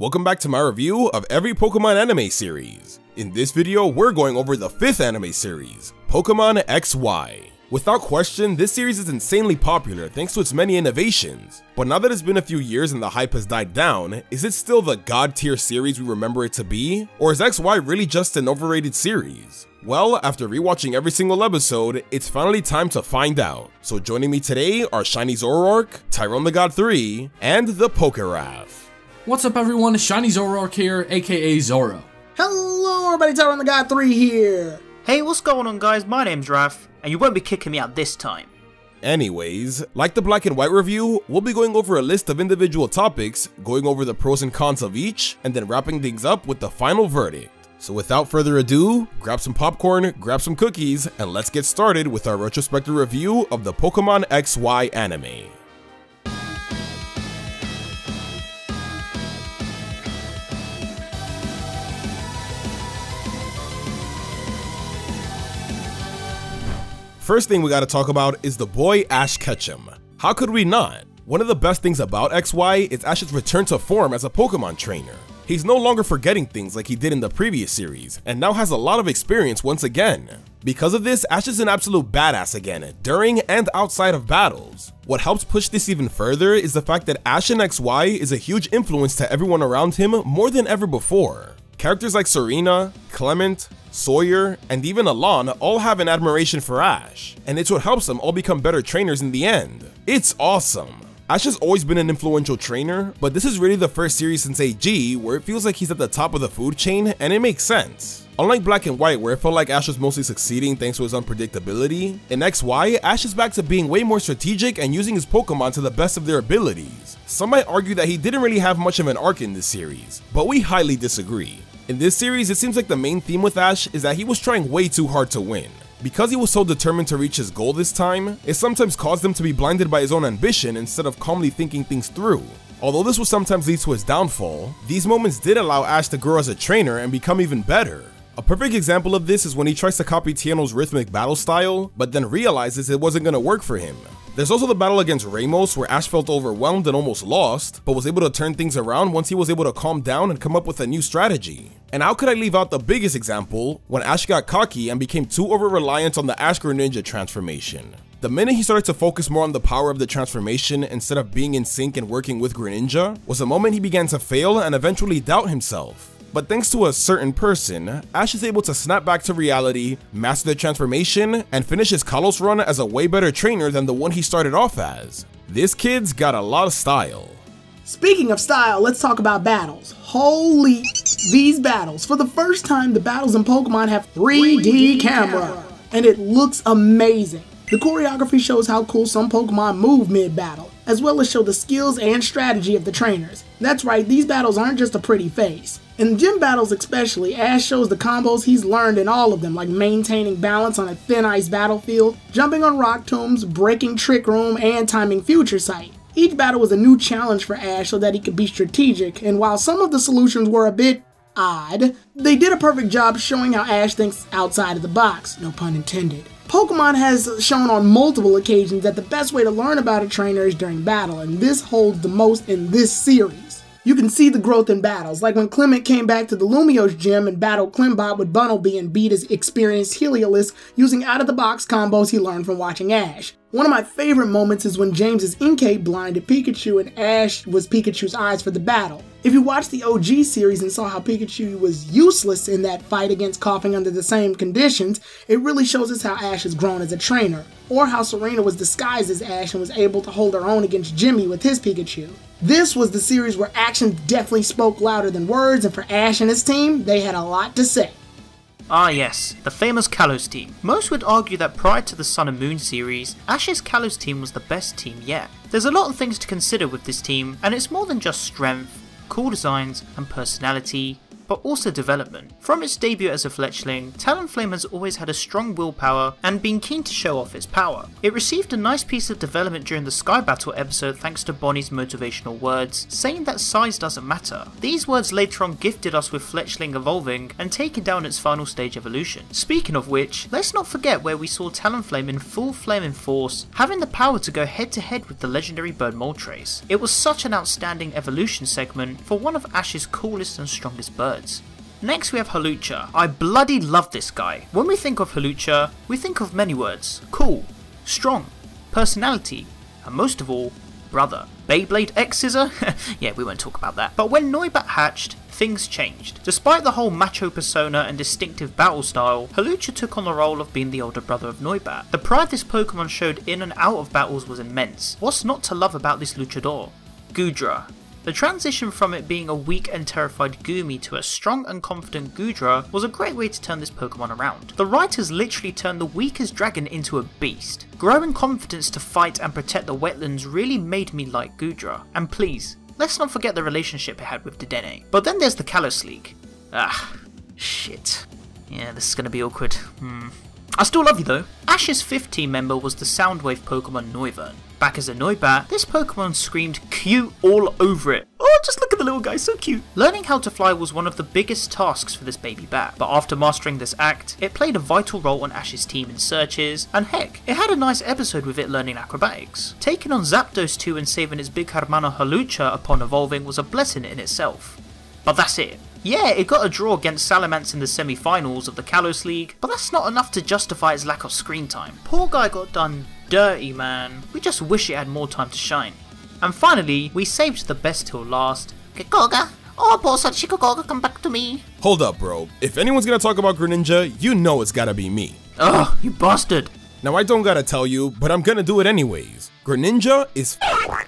Welcome back to my review of every Pokemon anime series. In this video, we're going over the fifth anime series, Pokemon XY. Without question, this series is insanely popular thanks to its many innovations, but now that it's been a few years and the hype has died down, is it still the god tier series we remember it to be? Or is XY really just an overrated series? Well, after rewatching every single episode, it's finally time to find out. So joining me today are Shiny Zoroark, Tyrone the God 3, and the Pokeraph. What's up everyone, Shiny Zoroark here, aka Zoro. Hello everybody, Tyrone the God 3 here. Hey, what's going on guys? My name's Raph, and you won't be kicking me out this time. Anyways, like the black and white review, we'll be going over a list of individual topics, going over the pros and cons of each, and then wrapping things up with the final verdict. So without further ado, grab some popcorn, grab some cookies, and let's get started with our retrospective review of the Pokemon XY anime. First thing we gotta talk about is the boy Ash Ketchum. How could we not? One of the best things about XY is Ash's return to form as a Pokemon trainer. He's no longer forgetting things like he did in the previous series, and now has a lot of experience once again. Because of this, Ash is an absolute badass again, during and outside of battles. What helps push this even further is the fact that Ash in XY is a huge influence to everyone around him more than ever before. Characters like Serena, Clemont, Sawyer, and even Alain all have an admiration for Ash, and it's what helps them all become better trainers in the end. It's awesome. Ash has always been an influential trainer, but this is really the first series since AG where it feels like he's at the top of the food chain, and it makes sense. Unlike Black and White, where it felt like Ash was mostly succeeding thanks to his unpredictability, in XY, Ash is back to being way more strategic and using his Pokemon to the best of their abilities. Some might argue that he didn't really have much of an arc in this series, but we highly disagree. In this series, it seems like the main theme with Ash is that he was trying way too hard to win. Because he was so determined to reach his goal this time, it sometimes caused him to be blinded by his own ambition instead of calmly thinking things through. Although this will sometimes lead to his downfall, these moments did allow Ash to grow as a trainer and become even better. A perfect example of this is when he tries to copy Tierno's rhythmic battle style, but then realizes it wasn't gonna work for him. There's also the battle against Ramos where Ash felt overwhelmed and almost lost, but was able to turn things around once he was able to calm down and come up with a new strategy. And how could I leave out the biggest example, when Ash got cocky and became too over-reliant on the Ash Greninja transformation. The minute he started to focus more on the power of the transformation instead of being in sync and working with Greninja, was the moment he began to fail and eventually doubt himself. But thanks to a certain person, Ash is able to snap back to reality, master the transformation, and finish his Kalos run as a way better trainer than the one he started off as. This kid's got a lot of style. Speaking of style, let's talk about battles. Holy, these battles. For the first time, the battles in Pokemon have 3D, 3D camera, camera, and it looks amazing. The choreography shows how cool some Pokemon move mid-battle, as well as show the skills and strategy of the trainers. That's right, these battles aren't just a pretty face. In gym battles especially, Ash shows the combos he's learned in all of them, like maintaining balance on a thin ice battlefield, jumping on rock tombs, breaking Trick Room, and timing Future Sight. Each battle was a new challenge for Ash so that he could be strategic, and while some of the solutions were a bit odd, they did a perfect job showing how Ash thinks outside of the box, no pun intended. Pokemon has shown on multiple occasions that the best way to learn about a trainer is during battle, and this holds the most in this series. You can see the growth in battles, like when Clemont came back to the Lumiose gym and battled Clembot with Bunnelby and beat his experienced Heliolisk using out-of-the-box combos he learned from watching Ash. One of my favorite moments is when James's Inkay blinded Pikachu and Ash was Pikachu's eyes for the battle. If you watched the OG series and saw how Pikachu was useless in that fight against Koffing under the same conditions, it really shows us how Ash has grown as a trainer, or how Serena was disguised as Ash and was able to hold her own against Jimmy with his Pikachu. This was the series where actions definitely spoke louder than words, and for Ash and his team, they had a lot to say. Ah yes, the famous Kalos team. Most would argue that prior to the Sun and Moon series, Ash's Kalos team was the best team yet. There's a lot of things to consider with this team, and it's more than just strength, cool designs, and personality, but also development. From its debut as a fletchling, Talonflame has always had a strong willpower and been keen to show off its power. It received a nice piece of development during the Sky Battle episode thanks to Bonnie's motivational words, saying that size doesn't matter. These words later on gifted us with Fletchling evolving and taking down its final stage evolution. Speaking of which, let's not forget where we saw Talonflame in full flaming force, having the power to go head to head with the legendary bird Moltres. It was such an outstanding evolution segment for one of Ash's coolest and strongest birds. Next we have Hawlucha. I bloody love this guy. When we think of Hawlucha, we think of many words. Cool, strong, personality, and most of all, brother. Beyblade X Scissor? yeah, we won't talk about that. But when Noibat hatched, things changed. Despite the whole macho persona and distinctive battle style, Hawlucha took on the role of being the older brother of Noibat. The pride this Pokemon showed in and out of battles was immense. What's not to love about this luchador? Goodra. The transition from it being a weak and terrified Goomy to a strong and confident Goodra was a great way to turn this Pokemon around. The writers literally turned the weakest dragon into a beast. Growing confidence to fight and protect the wetlands really made me like Goodra. And please, let's not forget the relationship it had with Dedenne. But then there's the Kalos League. Ah, shit. Yeah, this is gonna be awkward. Hmm. I still love you though. Ash's fifth team member was the Soundwave Pokemon Noivern. Back as a Noibat, this Pokemon screamed cute all over it. Oh, just look at the little guy, so cute. Learning how to fly was one of the biggest tasks for this baby bat, but after mastering this act, it played a vital role on Ash's team in searches, and heck, it had a nice episode with it learning acrobatics. Taking on Zapdos 2 and saving its big hermano Hawlucha upon evolving was a blessing in itself. But that's it. Yeah, it got a draw against Salamence in the semi-finals of the Kalos League, but that's not enough to justify its lack of screen time. Poor guy got done dirty, man. We just wish it had more time to shine. And finally, we saved the best till last. Gekkouga! Oh, poor Sachikoga, come back to me. Hold up, bro. If anyone's gonna talk about Greninja, you know it's gotta be me. Ugh, you bastard. Now I don't gotta tell you, but I'm gonna do it anyways. Greninja is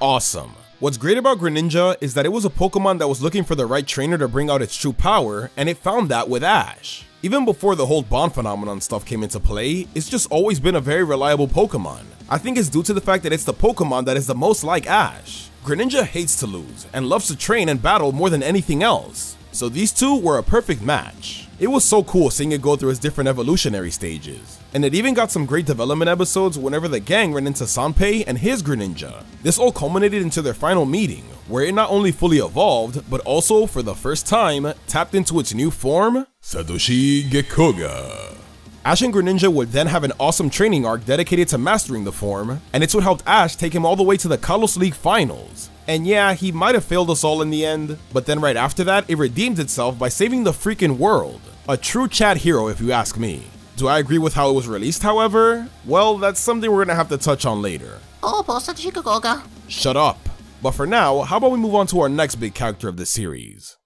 awesome. What's great about Greninja is that it was a Pokemon that was looking for the right trainer to bring out its true power, and it found that with Ash. Even before the whole Bond phenomenon stuff came into play, it's just always been a very reliable Pokemon. I think it's due to the fact that it's the Pokemon that is the most like Ash. Greninja hates to lose, and loves to train and battle more than anything else, so these two were a perfect match. It was so cool seeing it go through its different evolutionary stages. And it even got some great development episodes whenever the gang ran into Sanpei and his Greninja. This all culminated into their final meeting, where it not only fully evolved, but also, for the first time, tapped into its new form, Satoshi Gekkouga. Ash and Greninja would then have an awesome training arc dedicated to mastering the form, and it's what helped Ash take him all the way to the Kalos League finals. And yeah, he might have failed us all in the end, but then right after that, it redeemed itself by saving the freaking world. A true chat hero if you ask me. Do I agree with how it was released, however? Well, that's something we're gonna have to touch on later. Oh, poor Sachikoga. Shut up. But for now, how about we move on to our next big character of the series?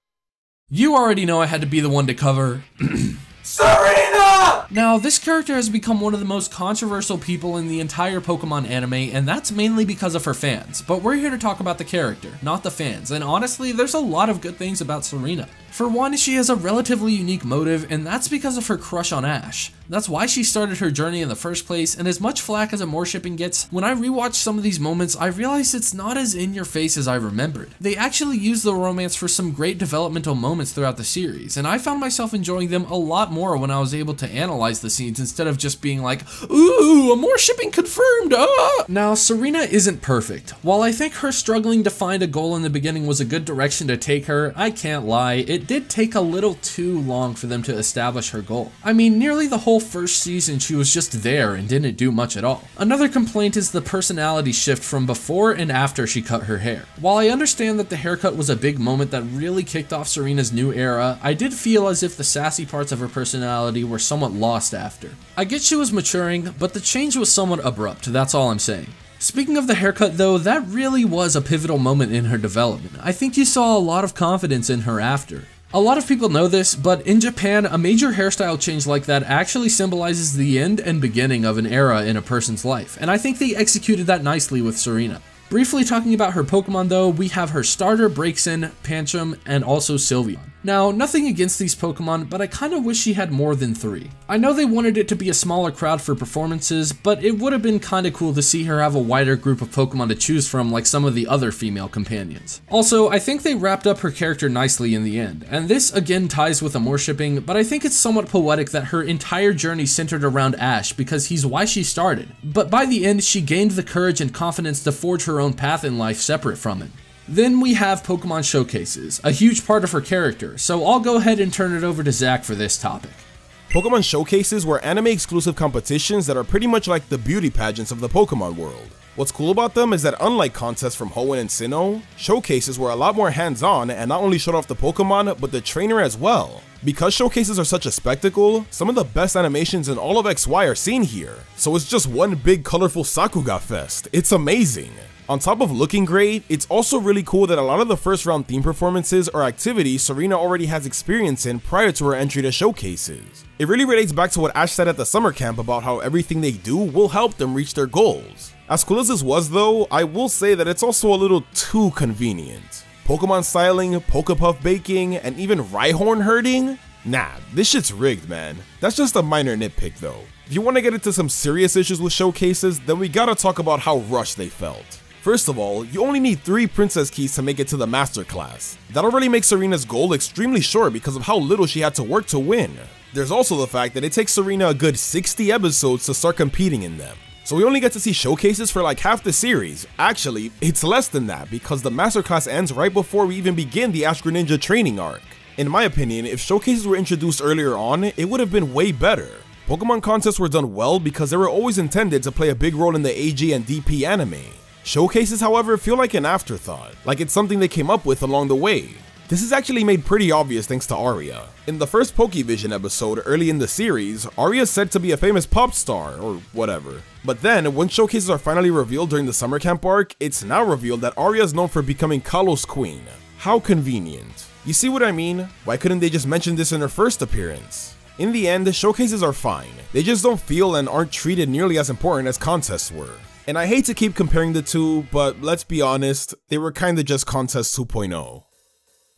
You already know I had to be the one to cover. Serena! Now, this character has become one of the most controversial people in the entire Pokemon anime, and that's mainly because of her fans. But we're here to talk about the character, not the fans, and honestly, there's a lot of good things about Serena. For one, she has a relatively unique motive, and that's because of her crush on Ash. That's why she started her journey in the first place, and as much flack as Amourshipping gets, when I rewatch some of these moments, I realize it's not as in your face as I remembered. They actually use the romance for some great developmental moments throughout the series, and I found myself enjoying them a lot more when I was able to analyze the scenes instead of just being like, ooh, more shipping confirmed, ah! Now, Serena isn't perfect. While I think her struggling to find a goal in the beginning was a good direction to take her, I can't lie, it did take a little too long for them to establish her goal. I mean, nearly the whole first season she was just there and didn't do much at all. Another complaint is the personality shift from before and after she cut her hair. While I understand that the haircut was a big moment that really kicked off Serena's new era, I did feel as if the sassy parts of her personality were somewhat lost after. I get she was maturing, but the change was somewhat abrupt, that's all I'm saying. Speaking of the haircut though, that really was a pivotal moment in her development. I think you saw a lot of confidence in her after. A lot of people know this, but in Japan, a major hairstyle change like that actually symbolizes the end and beginning of an era in a person's life, and I think they executed that nicely with Serena. Briefly talking about her Pokemon though, we have her starter Braixen, Pancham, and also Sylveon. Now, nothing against these Pokemon, but I kinda wish she had more than three. I know they wanted it to be a smaller crowd for performances, but it would have been kinda cool to see her have a wider group of Pokemon to choose from like some of the other female companions. Also, I think they wrapped up her character nicely in the end, and this again ties with Amourshipping, but I think it's somewhat poetic that her entire journey centered around Ash because he's why she started. But by the end, she gained the courage and confidence to forge her own path in life separate from it. Then we have Pokemon Showcases, a huge part of her character, so I'll go ahead and turn it over to Zac for this topic. Pokemon Showcases were anime exclusive competitions that are pretty much like the beauty pageants of the Pokemon world. What's cool about them is that unlike contests from Hoenn and Sinnoh, showcases were a lot more hands-on and not only showed off the Pokemon, but the trainer as well. Because showcases are such a spectacle, some of the best animations in all of XY are seen here, so it's just one big colorful Sakuga fest. It's amazing. On top of looking great, it's also really cool that a lot of the first round theme performances or activities Serena already has experience in prior to her entry to showcases. It really relates back to what Ash said at the summer camp about how everything they do will help them reach their goals. As cool as this was though, I will say that it's also a little too convenient. Pokemon styling, Pokepuff baking, and even Rhyhorn herding? Nah, this shit's rigged, man. That's just a minor nitpick though. If you want to get into some serious issues with showcases, then we gotta talk about how rushed they felt. First of all, you only need 3 Princess Keys to make it to the Master Class. That already makes Serena's goal extremely short because of how little she had to work to win. There's also the fact that it takes Serena a good 60 episodes to start competing in them. So we only get to see showcases for like half the series. Actually, it's less than that because the Masterclass ends right before we even begin the Ash Greninja training arc. In my opinion, if showcases were introduced earlier on, it would have been way better. Pokemon contests were done well because they were always intended to play a big role in the AG and DP anime. Showcases, however, feel like an afterthought, like it's something they came up with along the way. This is actually made pretty obvious thanks to Aria. In the first Pokevision episode early in the series, Aria is said to be a famous pop star, or whatever. But then, when showcases are finally revealed during the summer camp arc, it's now revealed that Aria is known for becoming Kalos Queen. How convenient. You see what I mean? Why couldn't they just mention this in her first appearance? In the end, the showcases are fine. They just don't feel and aren't treated nearly as important as contests were. And I hate to keep comparing the two, but let's be honest, they were kinda just Contest 2.0.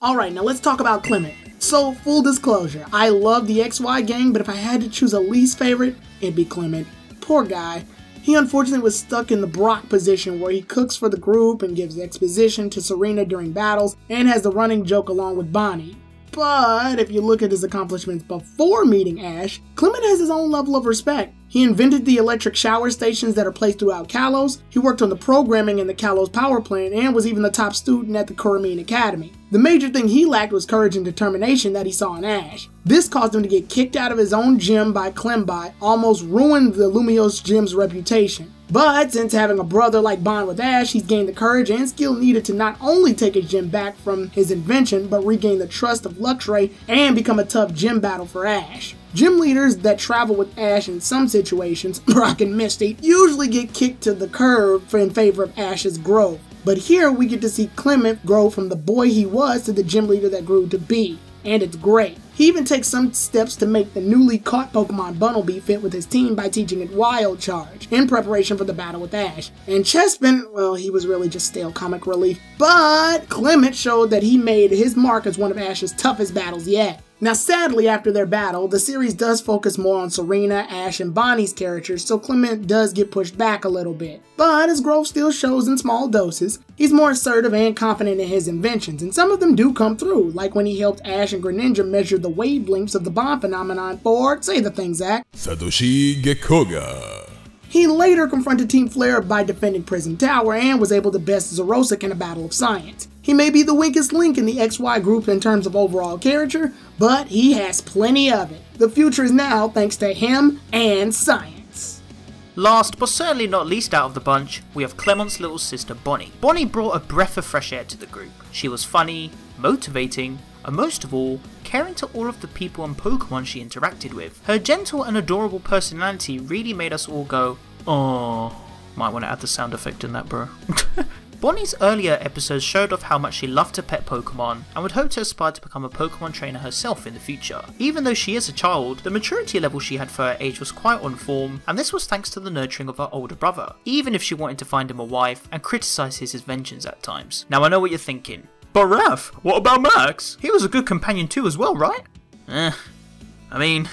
Alright, now let's talk about Clemont. So, full disclosure, I love the XY gang, but if I had to choose a least favorite, it'd be Clemont. Poor guy. He unfortunately was stuck in the Brock position where he cooks for the group and gives exposition to Serena during battles and has the running joke along with Bonnie. But if you look at his accomplishments before meeting Ash, Clemont has his own level of respect. He invented the electric shower stations that are placed throughout Kalos, he worked on the programming in the Kalos power plant, and was even the top student at the Kuramine Academy. The major thing he lacked was courage and determination that he saw in Ash. This caused him to get kicked out of his own gym by Clembot, almost ruined the Lumiose gym's reputation. But since having a brother like Bond with Ash, he's gained the courage and skill needed to not only take his gym back from his invention, but regain the trust of Luxray and become a tough gym battle for Ash. Gym leaders that travel with Ash in some situations, Brock and Misty, usually get kicked to the curb in favor of Ash's growth. But here we get to see Clemont grow from the boy he was to the gym leader that grew to be. And it's great. He even takes some steps to make the newly caught Pokemon Bunnelby fit with his team by teaching it Wild Charge, in preparation for the battle with Ash. And Chespin, well, he was really just stale comic relief. But Clemont showed that he made his mark as one of Ash's toughest battles yet. Now, sadly, after their battle, the series does focus more on Serena, Ash, and Bonnie's characters, so Clemont does get pushed back a little bit. But his growth still shows in small doses. He's more assertive and confident in his inventions, and some of them do come through, like when he helped Ash and Greninja measure the wavelengths of the Bond phenomenon for, say the thing, Zac. Satoshi Gekkouga. He later confronted Team Flare by defending Prism Tower and was able to best Xerosic in a battle of science. He may be the weakest link in the XY group in terms of overall character, but he has plenty of it. The future is now thanks to him and science. Last but certainly not least out of the bunch, we have Clemont's little sister Bonnie. Bonnie brought a breath of fresh air to the group. She was funny, motivating, and most of all, caring to all of the people and Pokemon she interacted with. Her gentle and adorable personality really made us all go, oh. Might want to add the sound effect in that, bro. Bonnie's earlier episodes showed off how much she loved to pet Pokemon and would hope to aspire to become a Pokemon trainer herself in the future. Even though she is a child, the maturity level she had for her age was quite on form, and this was thanks to the nurturing of her older brother, even if she wanted to find him a wife and criticise his inventions at times. Now I know what you're thinking. But Raph, what about Max? He was a good companion too as well, right? Eh, I mean,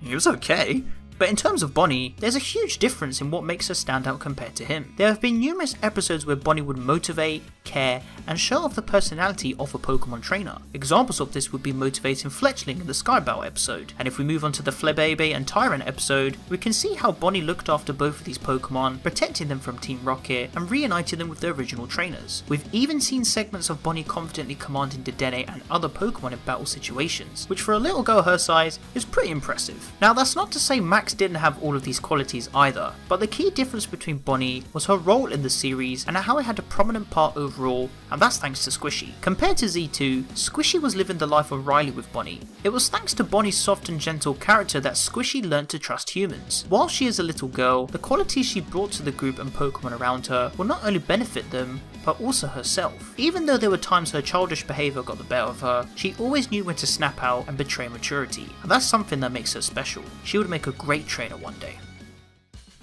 he was okay. But in terms of Bonnie, there's a huge difference in what makes her stand out compared to him. There have been numerous episodes where Bonnie would motivate, care, and show off the personality of a Pokemon trainer. Examples of this would be motivating Fletchling in the Skybell episode, and if we move on to the Flabebe and Tyrunt episode, we can see how Bonnie looked after both of these Pokemon, protecting them from Team Rocket and reuniting them with their original trainers. We've even seen segments of Bonnie confidently commanding Dedenne and other Pokemon in battle situations, which for a little girl her size is pretty impressive. Now that's not to say Max didn't have all of these qualities either, but the key difference between Bonnie was her role in the series and how it had a prominent part overall, and that's thanks to Squishy. Compared to Z2, Squishy was living the life of Riley with Bonnie. It was thanks to Bonnie's soft and gentle character that Squishy learned to trust humans. While she is a little girl, the qualities she brought to the group and Pokemon around her will not only benefit them, but also herself. Even though there were times her childish behaviour got the better of her, she always knew when to snap out and betray maturity, and that's something that makes her special. She would make a great trainer one day.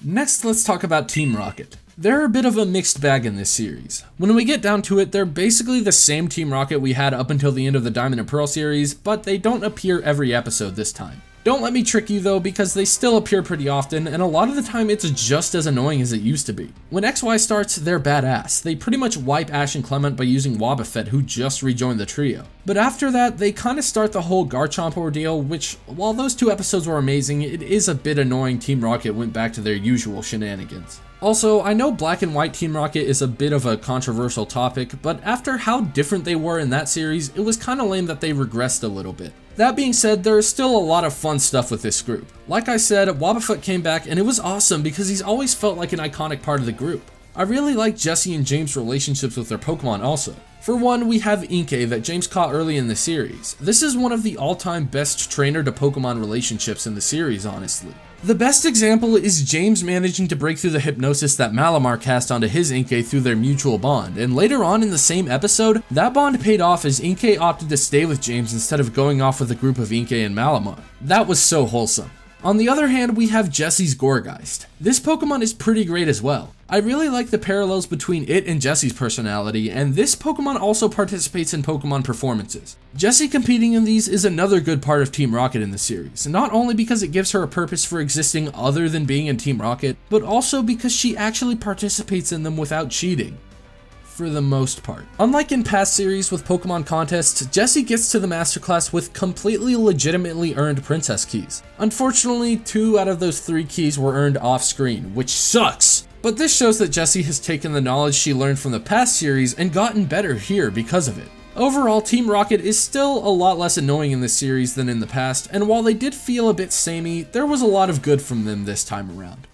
Next, let's talk about Team Rocket. They're a bit of a mixed bag in this series. When we get down to it, they're basically the same Team Rocket we had up until the end of the Diamond and Pearl series, but they don't appear every episode this time. Don't let me trick you though, because they still appear pretty often, and a lot of the time it's just as annoying as it used to be. When XY starts, they're badass. They pretty much wipe Ash and Clemont by using Wobbuffet, who just rejoined the trio. But after that, they kinda start the whole Garchomp ordeal, which, while those two episodes were amazing, it is a bit annoying Team Rocket went back to their usual shenanigans. Also, I know Black and White Team Rocket is a bit of a controversial topic, but after how different they were in that series, it was kinda lame that they regressed a little bit. That being said, there is still a lot of fun stuff with this group. Like I said, Wobbuffet came back and it was awesome because he's always felt like an iconic part of the group. I really like Jessie and James' relationships with their Pokemon also. For one, we have Inkay that James caught early in the series. This is one of the all-time best trainer to Pokemon relationships in the series, honestly. The best example is James managing to break through the hypnosis that Malamar cast onto his Inkay through their mutual bond, and later on in the same episode, that bond paid off as Inkay opted to stay with James instead of going off with a group of Inkay and Malamar. That was so wholesome. On the other hand, we have Jessie's Gourgeist. This Pokemon is pretty great as well. I really like the parallels between it and Jessie's personality, and this Pokemon also participates in Pokemon performances. Jessie competing in these is another good part of Team Rocket in the series, not only because it gives her a purpose for existing other than being in Team Rocket, but also because she actually participates in them without cheating for the most part. Unlike in past series with Pokemon contests, Jessie gets to the Master Class with completely legitimately earned Princess keys. Unfortunately, two out of those three keys were earned off screen, which sucks! But this shows that Jessie has taken the knowledge she learned from the past series and gotten better here because of it. Overall, Team Rocket is still a lot less annoying in this series than in the past, and while they did feel a bit samey, there was a lot of good from them this time around.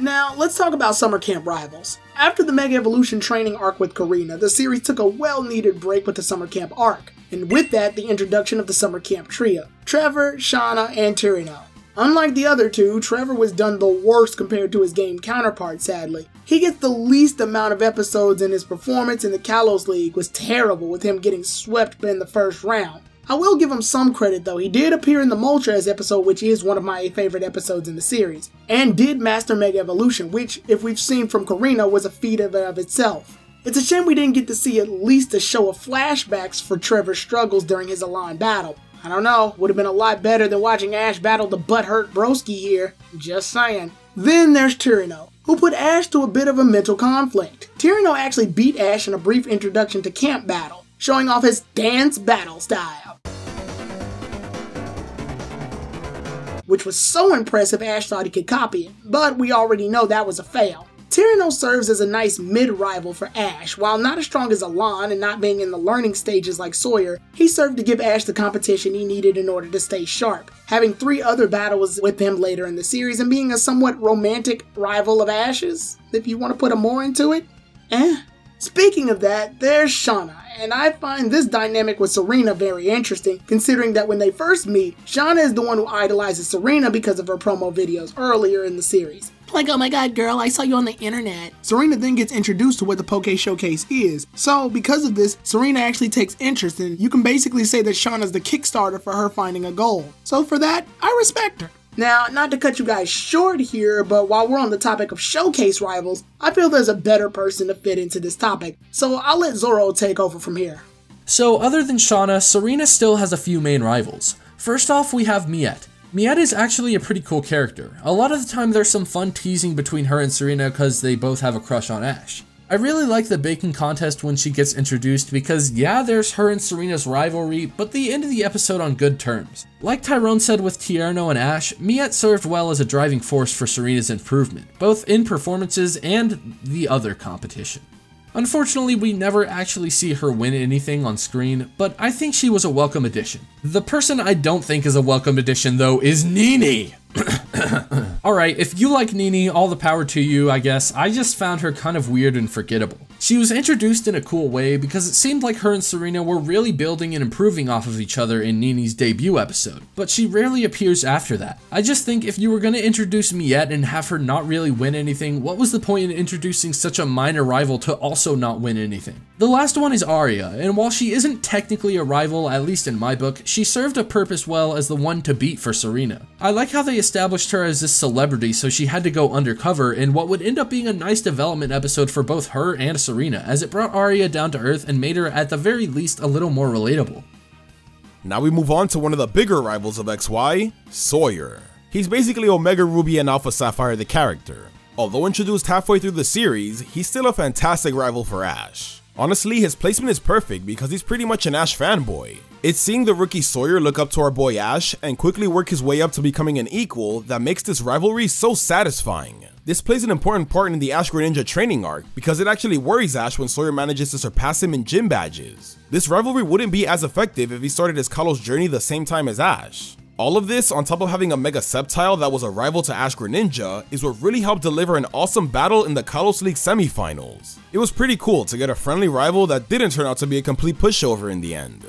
Now, let's talk about summer camp rivals. After the Mega Evolution training arc with Korrina, the series took a well needed break with the summer camp arc, and with that, the introduction of the summer camp trio Trevor, Shauna, and Tierno. Unlike the other two, Trevor was done the worst compared to his game counterpart, sadly. He gets the least amount of episodes and his performance in the Kalos League was terrible with him getting swept in the first round. I will give him some credit though, he did appear in the Moltres episode, which is one of my favorite episodes in the series, and did master Mega Evolution, which, if we've seen from Korrina, was a feat of, of itself. It's a shame we didn't get to see at least a show of flashbacks for Trevor's struggles during his Alolan battle. I don't know, would have been a lot better than watching Ash battle the butthurt broski here, just saying. Then there's Tierno, who put Ash to a bit of a mental conflict. Tierno actually beat Ash in a brief introduction to Camp Battle, showing off his dance battle style. Which was so impressive Ash thought he could copy it, but we already know that was a fail. Tierno serves as a nice mid-rival for Ash. While not as strong as Alain and not being in the learning stages like Sawyer, he served to give Ash the competition he needed in order to stay sharp. Having three other battles with him later in the series and being a somewhat romantic rival of Ash's, if you want to put a more into it, eh. Speaking of that, there's Shauna, and I find this dynamic with Serena very interesting, considering that when they first meet, Shauna is the one who idolizes Serena because of her promo videos earlier in the series. Like, oh my god, girl, I saw you on the internet. Serena then gets introduced to what the Poke Showcase is. So, because of this, Serena actually takes interest in. You can basically say that Shauna's the Kickstarter for her finding a goal. So, for that, I respect her. Now, not to cut you guys short here, but while we're on the topic of showcase rivals, I feel there's a better person to fit into this topic, so I'll let Zoro take over from here. So other than Shauna, Serena still has a few main rivals. First off, we have Miette. Miette is actually a pretty cool character. A lot of the time there's some fun teasing between her and Serena because they both have a crush on Ash. I really like the baking contest when she gets introduced because yeah, there's her and Serena's rivalry, but they ended the episode on good terms. Like Tyrone said with Tierno and Ash, Miette served well as a driving force for Serena's improvement, both in performances and the other competition. Unfortunately, we never actually see her win anything on screen, but I think she was a welcome addition. The person I don't think is a welcome addition though is Nini! Alright, if you like Nini, all the power to you, I guess. I just found her kind of weird and forgettable. She was introduced in a cool way because it seemed like her and Serena were really building and improving off of each other in Nini's debut episode, but she rarely appears after that. I just think if you were going to introduce Miette and have her not really win anything, what was the point in introducing such a minor rival to also not win anything? The last one is Aria, and while she isn't technically a rival, at least in my book, she served a purpose well as the one to beat for Serena. I like how they established her as this celebrity so she had to go undercover in what would end up being a nice development episode for both her and Serena as it brought Aria down to earth and made her at the very least a little more relatable. Now we move on to one of the bigger rivals of XY, Sawyer. He's basically Omega Ruby and Alpha Sapphire the character. Although introduced halfway through the series, he's still a fantastic rival for Ash. Honestly, his placement is perfect because he's pretty much an Ash fanboy. It's seeing the rookie Sawyer look up to our boy Ash and quickly work his way up to becoming an equal that makes this rivalry so satisfying. This plays an important part in the Ash Greninja training arc because it actually worries Ash when Sawyer manages to surpass him in gym badges. This rivalry wouldn't be as effective if he started his Kalos journey the same time as Ash. All of this, on top of having a Mega Sceptile that was a rival to Ash Greninja, is what really helped deliver an awesome battle in the Kalos League semifinals. It was pretty cool to get a friendly rival that didn't turn out to be a complete pushover in the end.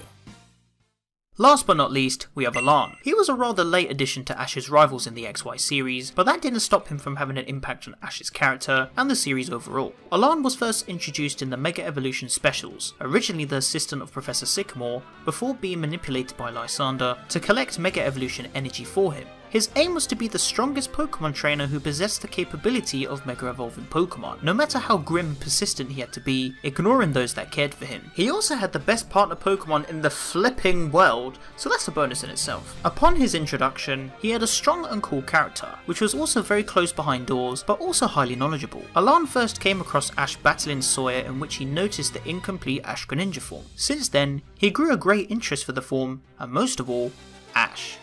Last but not least, we have Alain. He was a rather late addition to Ash's rivals in the XY series, but that didn't stop him from having an impact on Ash's character and the series overall. Alain was first introduced in the Mega Evolution specials, originally the assistant of Professor Sycamore, before being manipulated by Lysandre to collect Mega Evolution energy for him. His aim was to be the strongest Pokemon trainer who possessed the capability of Mega Evolving Pokemon, no matter how grim and persistent he had to be, ignoring those that cared for him. He also had the best partner Pokemon in the flipping world, so that's a bonus in itself. Upon his introduction, he had a strong and cool character, which was also very close behind doors, but also highly knowledgeable. Alain first came across Ash battling Sawyer in which he noticed the incomplete Ash Greninja form. Since then, he grew a great interest for the form, and most of all, Ash.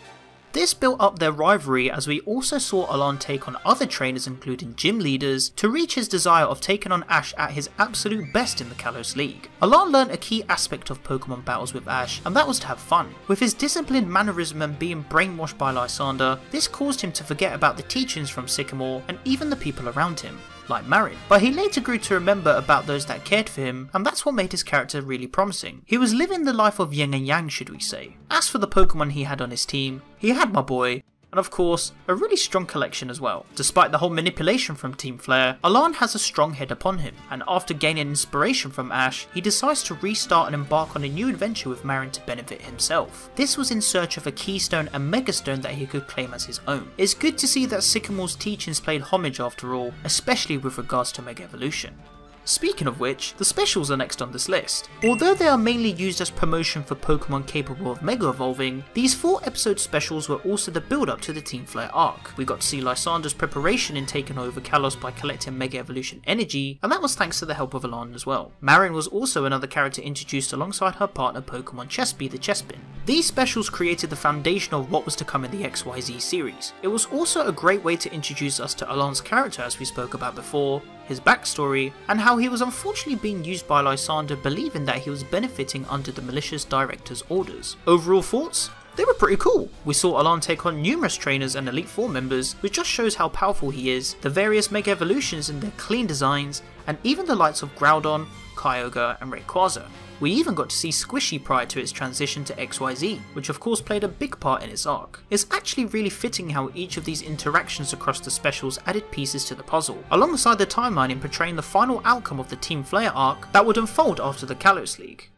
This built up their rivalry as we also saw Alain take on other trainers including gym leaders to reach his desire of taking on Ash at his absolute best in the Kalos League. Alain learned a key aspect of Pokemon battles with Ash and that was to have fun. With his disciplined mannerism and being brainwashed by Lysandre, this caused him to forget about the teachings from Sycamore and even the people around him like Mairin. But he later grew to remember about those that cared for him, and that's what made his character really promising. He was living the life of yin and yang, should we say. As for the Pokemon he had on his team, he had my boy, and of course, a really strong collection as well. Despite the whole manipulation from Team Flare, Alain has a strong head upon him, and after gaining inspiration from Ash, he decides to restart and embark on a new adventure with Mairin to benefit himself. This was in search of a Keystone and Megastone that he could claim as his own. It's good to see that Sycamore's teachings played homage after all, especially with regards to Mega Evolution. Speaking of which, the specials are next on this list. Although they are mainly used as promotion for Pokemon capable of Mega Evolving, these 4 episode specials were also the build up to the Team Flare arc. We got to see Lysandre's preparation in taking over Kalos by collecting Mega Evolution energy, and that was thanks to the help of Alain as well. Mairin was also another character introduced alongside her partner Pokemon Chespie the Chespin. These specials created the foundation of what was to come in the XYZ series. It was also a great way to introduce us to Alain's character as we spoke about before, his backstory, and how he was unfortunately being used by Lysandre believing that he was benefiting under the malicious director's orders. Overall thoughts? They were pretty cool. We saw Alain take on numerous trainers and Elite Four members, which just shows how powerful he is, the various Mega Evolutions and their clean designs, and even the likes of Groudon, Kyogre, and Rayquaza. We even got to see Squishy prior to its transition to XYZ, which of course played a big part in its arc. It's actually really fitting how each of these interactions across the specials added pieces to the puzzle, alongside the timeline in portraying the final outcome of the Team Flare arc that would unfold after the Kalos League.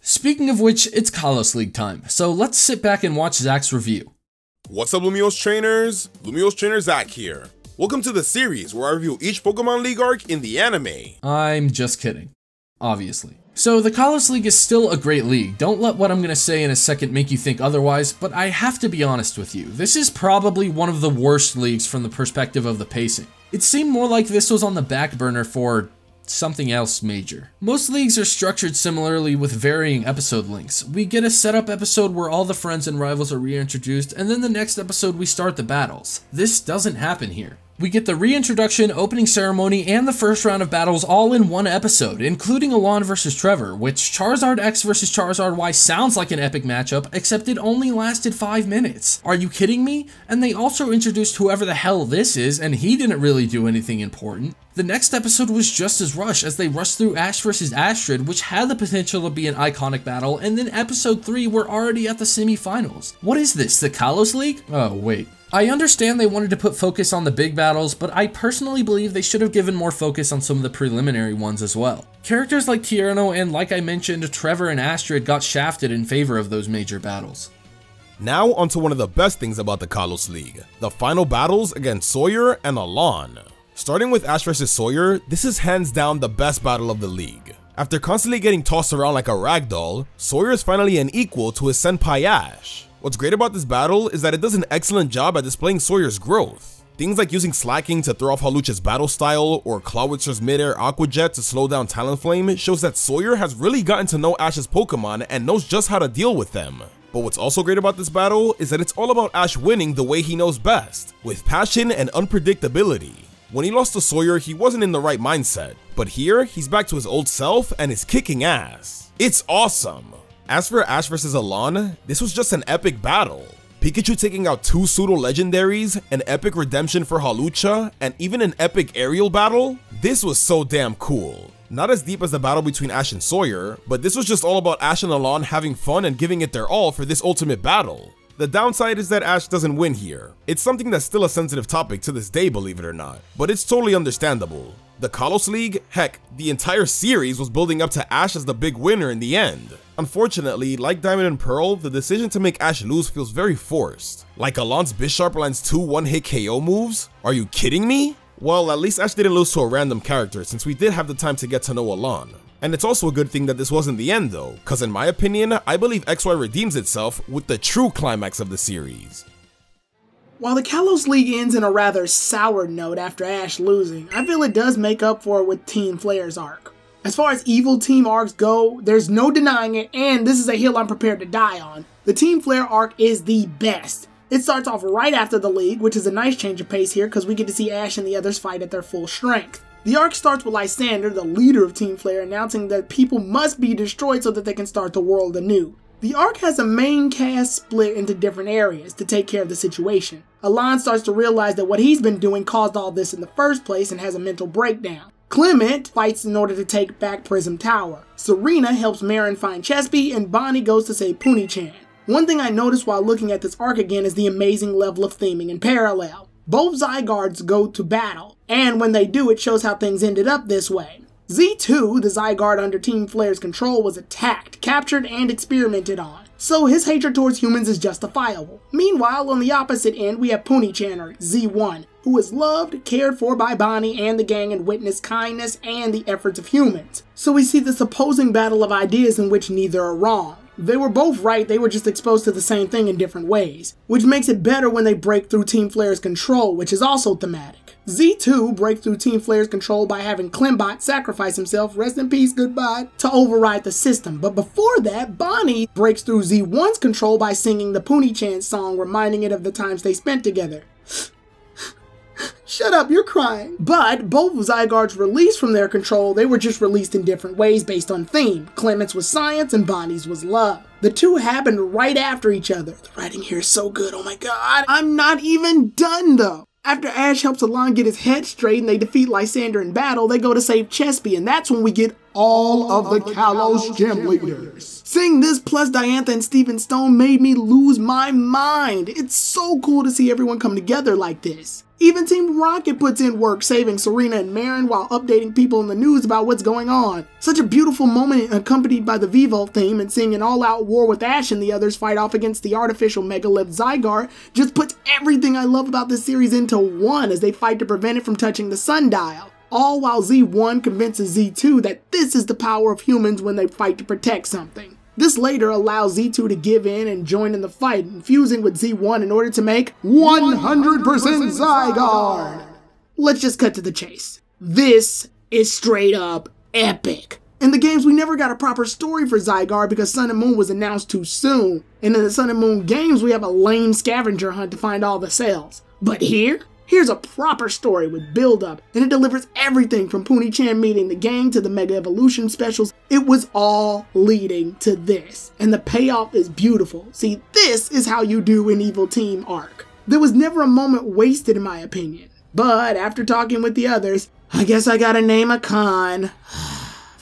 Speaking of which, it's Kalos League time, so let's sit back and watch Zac's review. What's up Lumiose trainers? Lumiose trainer Zac here. Welcome to the series where I review each Pokemon League arc in the anime. I'm just kidding. obviously. So the Kalos League is still a great league. Don't let what I'm going to say in a second make you think otherwise, but I have to be honest with you. This is probably one of the worst leagues from the perspective of the pacing. It seemed more like this was on the back burner for something else major. Most leagues are structured similarly with varying episode lengths. We get a setup episode where all the friends and rivals are reintroduced, and then the next episode we start the battles. This doesn't happen here. We get the reintroduction, opening ceremony, and the first round of battles all in one episode, including Alain vs. Trevor, which Charizard X vs. Charizard Y sounds like an epic matchup, except it only lasted 5 minutes. Are you kidding me? And they also introduced whoever the hell this is, and he didn't really do anything important. The next episode was just as rushed as they rushed through Ash vs. Astrid, which had the potential to be an iconic battle, and then episode 3 we're already at the semifinals. What is this, the Kalos League? Oh, wait. I understand they wanted to put focus on the big battles, but I personally believe they should have given more focus on some of the preliminary ones as well. Characters like Tierno and, like I mentioned, Trevor and Astrid got shafted in favor of those major battles. Now onto one of the best things about the Kalos League, the final battles against Sawyer and Alain. Starting with Ash vs Sawyer, this is hands down the best battle of the league. After constantly getting tossed around like a ragdoll, Sawyer is finally an equal to his senpai Ash. What's great about this battle is that it does an excellent job at displaying Sawyer's growth. Things like using Slaking to throw off Hawlucha's battle style, or Clawitzer's mid-air Aqua Jet to slow down Talonflame shows that Sawyer has really gotten to know Ash's Pokemon and knows just how to deal with them. But what's also great about this battle is that it's all about Ash winning the way he knows best, with passion and unpredictability. When he lost to Sawyer, he wasn't in the right mindset, but here, he's back to his old self and is kicking ass. It's awesome! As for Ash vs Alain, this was just an epic battle. Pikachu taking out two pseudo legendaries, an epic redemption for Hawlucha, and even an epic aerial battle? This was so damn cool. Not as deep as the battle between Ash and Sawyer, but this was just all about Ash and Alain having fun and giving it their all for this ultimate battle. The downside is that Ash doesn't win here. It's something that's still a sensitive topic to this day, believe it or not, but it's totally understandable. The Kalos League, heck, the entire series was building up to Ash as the big winner in the end. Unfortunately, like Diamond and Pearl, the decision to make Ash lose feels very forced. Like Alain's Bisharp lands two one-hit KO moves? Are you kidding me? Well, at least Ash didn't lose to a random character since we did have the time to get to know Alain. And it's also a good thing that this wasn't the end though, cause in my opinion, I believe XY redeems itself with the true climax of the series. While the Kalos League ends in a rather sour note after Ash losing, I feel it does make up for it with Team Flare's arc. As far as evil team arcs go, there's no denying it, and this is a hill I'm prepared to die on. The Team Flare arc is the best. It starts off right after the League, which is a nice change of pace here because we get to see Ash and the others fight at their full strength. The arc starts with Lysandre, the leader of Team Flare, announcing that people must be destroyed so that they can start the world anew. The arc has a main cast split into different areas to take care of the situation. Alain starts to realize that what he's been doing caused all this in the first place and has a mental breakdown. Clemont fights in order to take back Prism Tower. Serena helps Mairin find Chespie, and Bonnie goes to save Puni-chan. One thing I noticed while looking at this arc again is the amazing level of theming and parallel. Both Zygardes go to battle, and when they do, it shows how things ended up this way. Z2, the Zygarde under Team Flare's control, was attacked, captured, and experimented on, so his hatred towards humans is justifiable. Meanwhile, on the opposite end, we have Puni Channer, Z1, who is loved, cared for by Bonnie and the gang and witnessed kindness and the efforts of humans. So we see this opposing battle of ideas in which neither are wrong. They were both right, they were just exposed to the same thing in different ways, which makes it better when they break through Team Flare's control, which is also thematic. Z2 breaks through Team Flare's control by having Clembot sacrifice himself, rest in peace, goodbye, to override the system. But before that, Bonnie breaks through Z1's control by singing the Puni-chan song, reminding it of the times they spent together. Shut up, you're crying. But both Zygardes released from their control, they were just released in different ways based on theme. Clemont's was science and Bonnie's was love. The two happened right after each other. The writing here is so good, oh my god. I'm not even done though. After Ash helps Alain get his head straight and they defeat Lysandre in battle, they go to save Chespie, and that's when we get all of the Kalos gym leaders. Seeing this plus Diantha and Steven Stone made me lose my mind. It's so cool to see everyone come together like this. Even Team Rocket puts in work saving Serena and Mairin while updating people in the news about what's going on. Such a beautiful moment accompanied by the Vivo theme and seeing an all-out war with Ash and the others fight off against the artificial Megalith Zygarde just puts everything I love about this series into one as they fight to prevent it from touching the sundial. all while Z1 convinces Z2 that this is the power of humans when they fight to protect something. This later allows Z2 to give in and join in the fight, fusing with Z1 in order to make 100% Zygarde. Let's just cut to the chase. This is straight up epic. In the games, we never got a proper story for Zygarde because Sun and Moon was announced too soon. And in the Sun and Moon games, we have a lame scavenger hunt to find all the cells. But here, here's a proper story with build up, and it delivers everything from Puni-chan meeting the gang to the Mega Evolution specials. It was all leading to this, and the payoff is beautiful. See, this is how you do an Evil Team arc. There was never a moment wasted in my opinion. But after talking with the others, I guess I gotta name a con.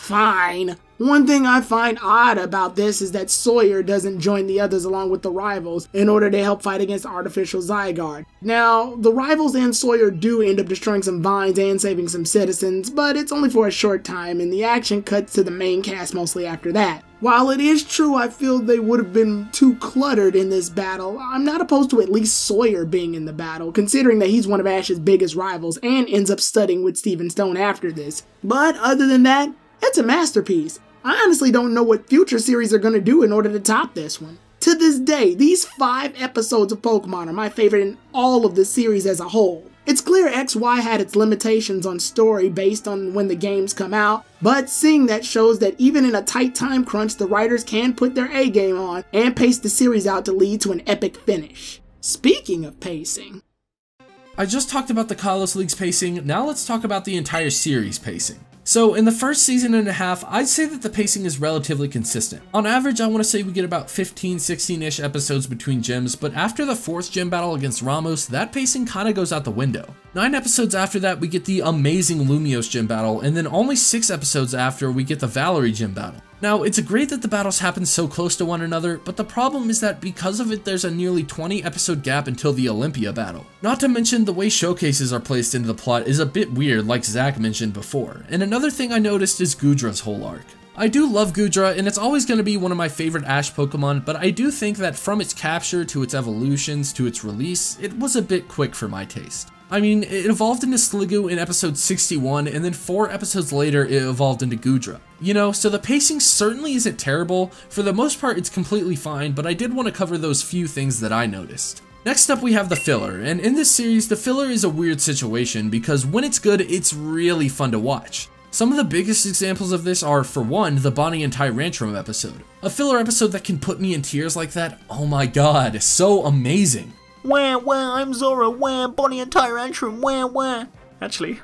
Fine. One thing I find odd about this is that Sawyer doesn't join the others along with the rivals in order to help fight against artificial Zygarde. Now, the rivals and Sawyer do end up destroying some vines and saving some citizens, but it's only for a short time and the action cuts to the main cast mostly after that. While it is true I feel they would have been too cluttered in this battle, I'm not opposed to at least Sawyer being in the battle, considering that he's one of Ash's biggest rivals and ends up studying with Steven Stone after this. But other than that, it's a masterpiece. I honestly don't know what future series are going to do in order to top this one. To this day, these five episodes of Pokemon are my favorite in all of the series as a whole. It's clear XY had its limitations on story based on when the games come out, but seeing that shows that even in a tight time crunch, the writers can put their A game on and pace the series out to lead to an epic finish. Speaking of pacing, I just talked about the Kalos League's pacing, now let's talk about the entire series pacing. So in the first season and a half, I'd say that the pacing is relatively consistent. On average, I want to say we get about 15, 16-ish episodes between gyms, but after the fourth gym battle against Ramos, that pacing kinda goes out the window. Nine episodes after that, we get the amazing Lumiose gym battle, and then only six episodes after, we get the Valerie gym battle. Now, it's great that the battles happen so close to one another, but the problem is that because of it, there's a nearly 20 episode gap until the Olympia battle. Not to mention, the way showcases are placed into the plot is a bit weird, like Zac mentioned before. And another thing I noticed is Goodra's whole arc. I do love Gudra, and it's always going to be one of my favorite Ash Pokemon, but I do think that from its capture to its evolutions to its release, it was a bit quick for my taste. I mean, it evolved into Sliggoo in episode 61, and then four episodes later, it evolved into Goodra. You know, so the pacing certainly isn't terrible. For the most part, it's completely fine, but I did want to cover those few things that I noticed. Next up, we have the filler, and in this series, the filler is a weird situation because when it's good, it's really fun to watch. Some of the biggest examples of this are, for one, the Bonnie and Tyrantrum episode. A filler episode that can put me in tears like that, oh my god, so amazing. Wah wah, I'm Zora, wah, Bonnie and Tyrantrum, wah wah. Actually,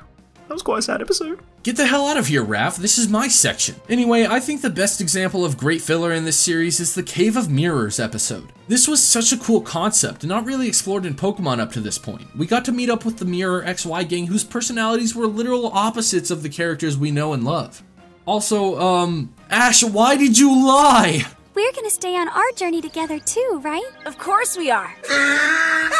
that was quite a sad episode. Get the hell out of here, Raf. This is my section. Anyway, I think the best example of great filler in this series is the Cave of Mirrors episode. This was such a cool concept, not really explored in Pokemon up to this point. We got to meet up with the Mirror XY gang whose personalities were literal opposites of the characters we know and love. Also, um, Ash, why did you lie? We're gonna stay on our journey together too, right? Of course we are.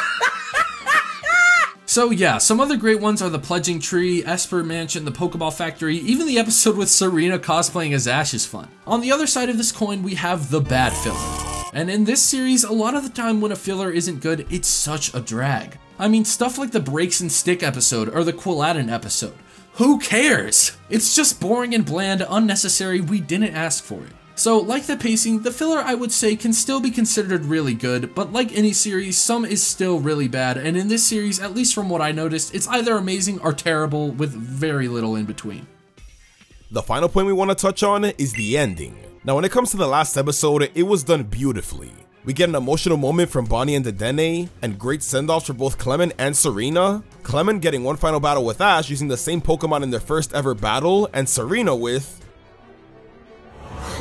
So yeah, some other great ones are the Pledging Tree, Esper Mansion, the Pokeball Factory, even the episode with Serena cosplaying as Ash is fun. On the other side of this coin, we have the bad filler. And in this series, a lot of the time when a filler isn't good, it's such a drag. I mean, stuff like the Breaks and Stick episode or the Quilladin episode. Who cares? It's just boring and bland, unnecessary, we didn't ask for it. So, like the pacing, the filler I would say can still be considered really good, but like any series, some is still really bad, and in this series, at least from what I noticed, it's either amazing or terrible with very little in between. The final point we want to touch on is the ending. Now when it comes to the last episode, it was done beautifully. We get an emotional moment from Bonnie and Dedenne, and great send-offs for both Clemont and Serena. Clemont getting one final battle with Ash using the same Pokemon in their first ever battle, and Serena with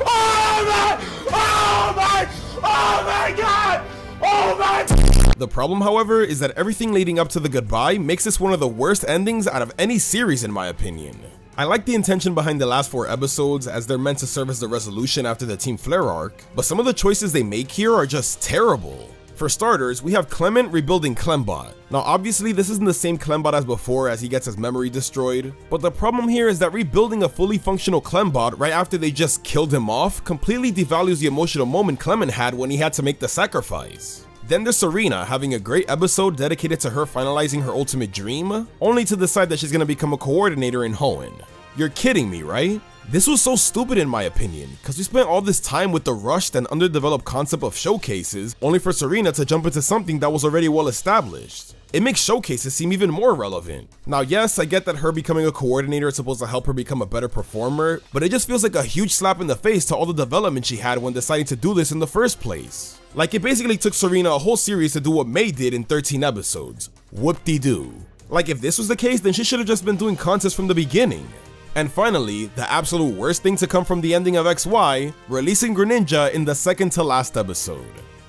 Oh my! Oh my! Oh my god! Oh my! The problem, however, is that everything leading up to the goodbye makes this one of the worst endings out of any series in my opinion. I like the intention behind the last four episodes as they're meant to serve as the resolution after the Team Flare arc, but some of the choices they make here are just terrible. For starters, we have Clemont rebuilding Clembot. Now obviously this isn't the same Clembot as before as he gets his memory destroyed, but the problem here is that rebuilding a fully functional Clembot right after they just killed him off completely devalues the emotional moment Clemont had when he had to make the sacrifice. Then there's Serena having a great episode dedicated to her finalizing her ultimate dream, only to decide that she's gonna become a coordinator in Hoenn. You're kidding me, right? This was so stupid in my opinion, because we spent all this time with the rushed and underdeveloped concept of showcases, only for Serena to jump into something that was already well established. It makes showcases seem even more relevant. Now yes, I get that her becoming a coordinator is supposed to help her become a better performer, but it just feels like a huge slap in the face to all the development she had when deciding to do this in the first place. Like it basically took Serena a whole series to do what May did in 13 episodes. Whoop-de-doo. Like if this was the case, then she should have just been doing contests from the beginning. And finally, the absolute worst thing to come from the ending of XY, releasing Greninja in the second to last episode.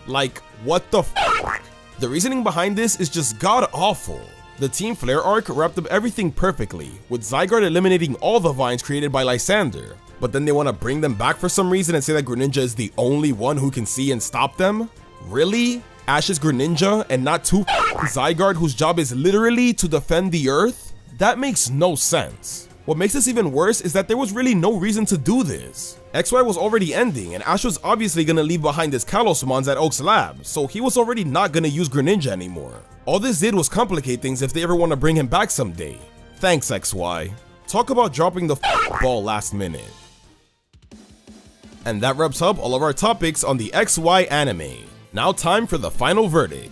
Like, what the f The reasoning behind this is just god awful. The Team Flare arc wrapped up everything perfectly, with Zygarde eliminating all the vines created by Lysandre, but then they want to bring them back for some reason and say that Greninja is the only one who can see and stop them? Really? Ash is Greninja and not two Zygarde whose job is literally to defend the earth? That makes no sense. What makes this even worse is that there was really no reason to do this. XY was already ending, and Ash was obviously gonna leave behind his Kalos Mons at Oak's lab, so he was already not gonna use Greninja anymore. All this did was complicate things if they ever want to bring him back someday. Thanks XY. Talk about dropping the ball last minute. And that wraps up all of our topics on the XY anime. Now time for the final verdict.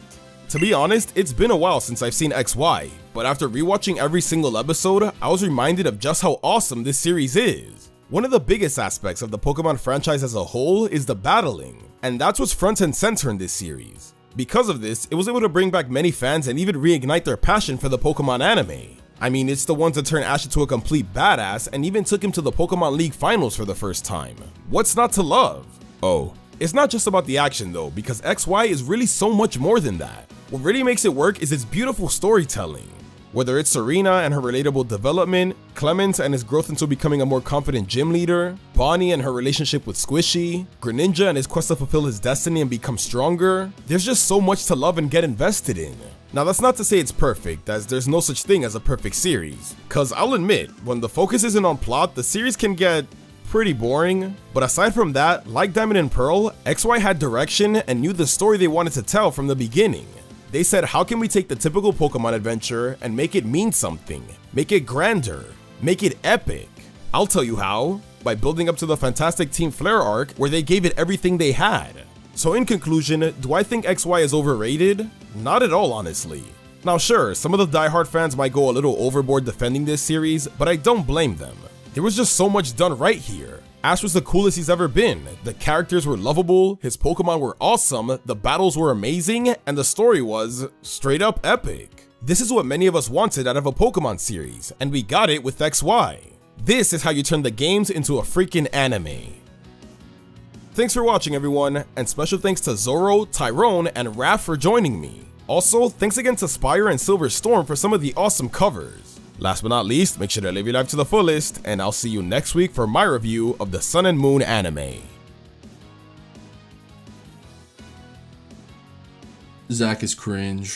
To be honest, it's been a while since I've seen XY, but after rewatching every single episode, I was reminded of just how awesome this series is. One of the biggest aspects of the Pokemon franchise as a whole is the battling, and that's what's front and center in this series. Because of this, it was able to bring back many fans and even reignite their passion for the Pokemon anime. I mean, it's the ones that turned Ash into a complete badass and even took him to the Pokemon League finals for the first time. What's not to love? Oh, it's not just about the action though, because XY is really so much more than that. What really makes it work is its beautiful storytelling. Whether it's Serena and her relatable development, Clemens and his growth into becoming a more confident gym leader, Bonnie and her relationship with Squishy, Greninja and his quest to fulfill his destiny and become stronger, there's just so much to love and get invested in. Now that's not to say it's perfect, as there's no such thing as a perfect series, cause I'll admit, when the focus isn't on plot, the series can get pretty boring, but aside from that, like Diamond and Pearl, XY had direction and knew the story they wanted to tell from the beginning. They said, how can we take the typical Pokemon adventure and make it mean something? Make it grander? Make it epic? I'll tell you how. By building up to the fantastic Team Flare arc, where they gave it everything they had. So in conclusion, do I think XY is overrated? Not at all, honestly. Now sure, some of the diehard fans might go a little overboard defending this series, but I don't blame them. There was just so much done right here. Ash was the coolest he's ever been. The characters were lovable, his Pokemon were awesome, the battles were amazing, and the story was straight up epic. This is what many of us wanted out of a Pokemon series, and we got it with XY. This is how you turn the games into a freaking anime. Thanks for watching everyone, and special thanks to Zoro, Tyrone, and Raf for joining me. Also, thanks again to Spire and Silver Storm for some of the awesome covers. Last but not least, make sure to live your life to the fullest, and I'll see you next week for my review of the Sun and Moon anime. Zac is cringe.